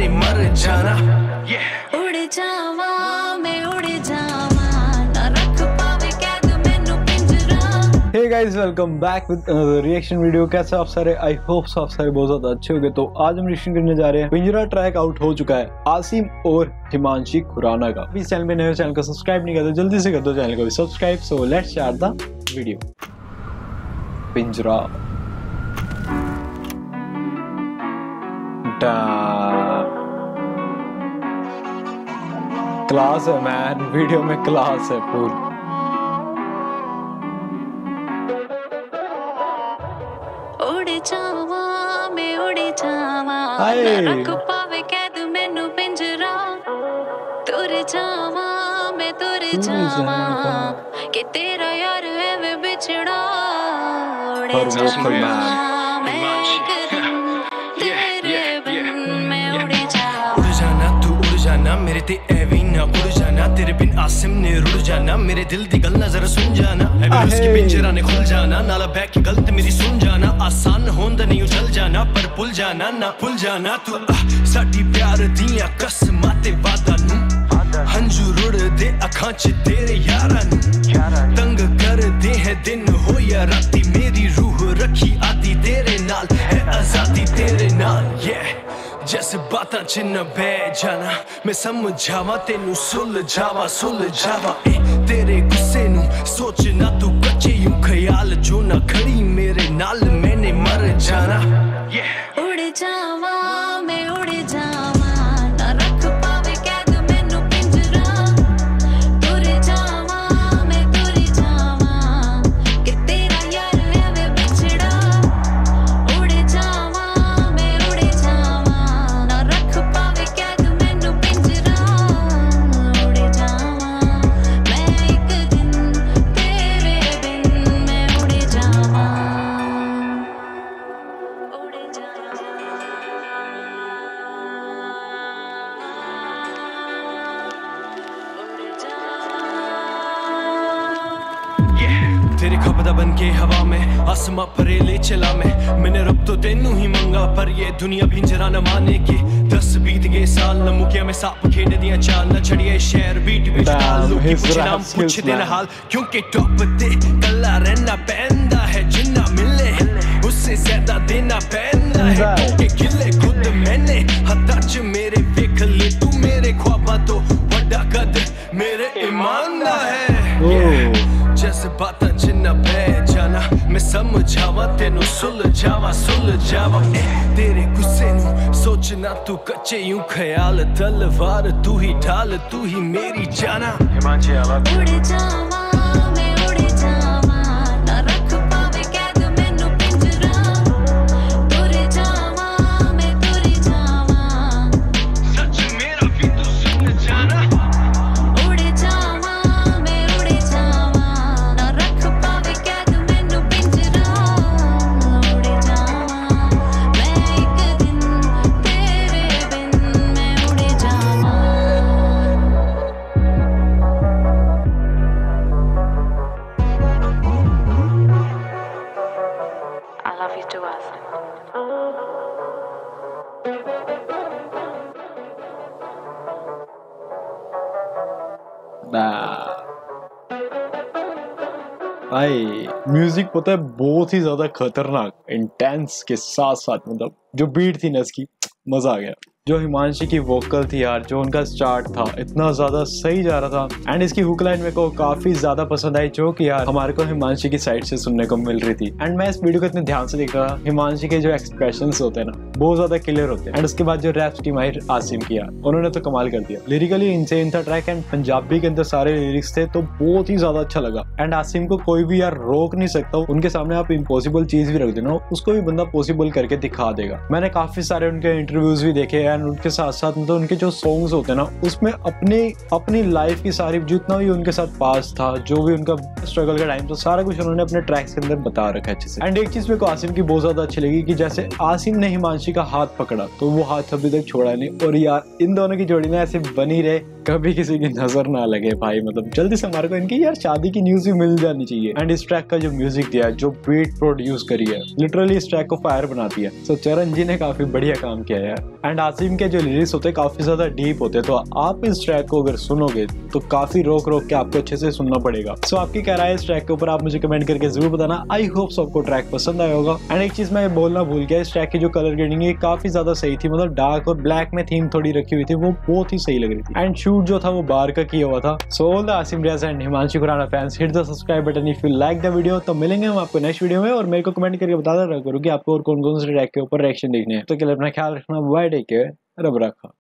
मैंने मर जाना। Yeah. उड़ जावा मैं उड़ जावा। ना रख पावे कैद मैनू पिंजरा। Hey guys welcome back with another reaction video कैसे आप सारे? आई होप आप सारे बहुत ज़्यादा अच्छे होंगे। तो आज हम रिएक्शन करने जा रहे हैं। पिंजरा ट्रैक आउट हो चुका है। आसिम और हिमांशी खुराना का। अभी चैनल में नए हो, चैनल को सब्सक्राइब नहीं करते जल्दी से कर दो चैनल को भी subscribe so let's start the video पिंजरा। क्लास है मैन वीडियो में क्लास है फुल उड़ जावा मैं उड़ जावा। रख पावे कैद मैनू पिंजरा। तुर जावा मैं तुर जावा। कि तेरा यार है वे बिछड़ा। उड़ जावा। जाना मेरे ते एवी ना उड़ जाना तेरे बिन आसिम ने रुड़ जाना मेरे दिल दी गल नज़र सुन जाना अगर उसकी पिंजरा ने खुल जाना नाला बैक की गलत मेरी सुन जाना आसान होंदा नहीं उछल जाना पर भुल जाना ना भुल जाना तू साडी प्यार दियाँ कसमां ते वादा नू हंजू रुड़दे अखां च तेरे यारां नू तंग करदे हैं दिन हो या राती मेरी रूह जज्बातां च न बह जाना मैं समझावा तेनू सुलझावा सुलझावा ए तेरे गुस्से नू सोचना तू कच्चे यूँ ख्याल जो ना खड़ी मेरे नाल मैंने मर जाना yeah उड़ खपदा बन के हवा में आसमां परे ले चला मैं। मैंने रब तो तेनू ही मंगा पर ये दुनिया भिंजरा न माने के दस बीत गए साल न मुकिया में सांप खेड दिया चाल न छड़िए शहर बीट पूछ rap नाम. हाल क्योंकि रहना पैंदा है जिन्ना मिले उससे ज़्यादा देना पैंदा है। क्योंकि खुद मैंने हत्था च मेरे वेख ले तू। मैं समझावा तेनू सुलझावा सुलझावा ए, तेरे गुस्से नू सोचना तू कच्चे यूँ ख्याल तलवार तू ही ढाल तू ही मेरी जाना उड़ जावा भाई म्यूज़िक पता है बहुत ही ज़्यादा खतरनाक इंटेंस के साथ साथ मतलब जो बीट थी ना इसकी, मज़ा आ गया। जो हिमांशी की वोकल थी यार, जो उनका स्टार्ट था, इतना ज़्यादा सही जा रहा था। एंड इसकी हुक लाइन मेरे को काफ़ी ज़्यादा पसंद आई, जो कि यार हमारे को हिमांशी की साइड से सुनने को मिल रही थी। एंड मैं इस वीडियो को इतने ध्यान से देख रहा हिमांशी के जो एक्सप्रेशन होते हैं ना, बहुत ज़्यादा क्लियर होते हैं। एंड उसके बाद जो रैप टीम आई आसिम की यार, उन्होंने तो कमाल कर दिया। लिरिकली इंसेन था ट्रैक एंड पंजाबी के अंदर सारे लिरिक्स थे तो बहुत ही ज़्यादा अच्छा लगा। एंड आसिम को कोई भी यार रोक नहीं सकता, उनके सामने आप इम्पॉसिबल चीज़ भी रख देना, उसको भी बंदा पॉसिबल करके दिखा देगा। मैंने काफ़ी सारे उनके इंटरव्यूज़ भी देखे एंड उनके साथ साथ मतलब उनके जो सॉन्ग्स होते हैं ना, उसमें अपने, अपनी लाइफ की सारी, जितना भी उनके साथ पास था, जो भी उनका स्ट्रगल का टाइम था, सारा कुछ उन्होंने अपने ट्रैक्स के अंदर बता रखा है अच्छे से। एंड एक चीज़ मेरे को आसिम की बहुत ज़्यादा अच्छी लगी कि जैसे आसिम ने हिमांशी का हाथ पकड़ा तो वो हाथ अभी तक छोड़ा नहीं। और यार, इन दोनों की जोड़ी ना ऐसे बनी रहे कभी किसी की नज़र ना लगे भाई मतलब जल्दी से हमारे को इनकी यार शादी की न्यूज़ भी मिल जानी चाहिए। एंड इस ट्रैक का जो म्यूज़िक दिया जो बीट प्रोड्यूस करी है लिटरली इस ट्रैक को फायर बनाती है। सो चरण जी ने काफ़ी बढ़िया काम किया है एंड आसिम के जो लिरिक्स होते हैं काफ़ी ज़्यादा डीप होते हैं। तो आप इस ट्रैक को अगर सुनोगे तो काफ़ी रोक रोक के आपको अच्छे से सुनना पड़ेगा। सो so, आपकी क्या राय इस ट्रैक के ऊपर आप मुझे कमेंट करके ज़रूर बताना। आई होप सबको ट्रैक पसंद आया होगा। एंड एक चीज़ मैं बोलना भूल गया इस ट्रैक की जो कलर ग्रेडिंग है काफ़ी ज़्यादा सही थी। मतलब डार्क और ब्लैक में थीम थोड़ी रखी हुई थी वो बहुत ही सही लग रही थी। एंड शूट जो था वो बार का किया हुआ था। So all the Asim Riaz and Himanshu Khurana fans hit the subscribe button if you like the video तो मिलेंगे हम आपको नेक्स्ट वीडियो में और मेरे को कमेंट करके बताता रहा करो कि आपको और कौन कौन से ट्रैक के ऊपर रिएक्शन देखने हैं। तो के लिए अपना ख्याल रखना बाय केयर रब रखा।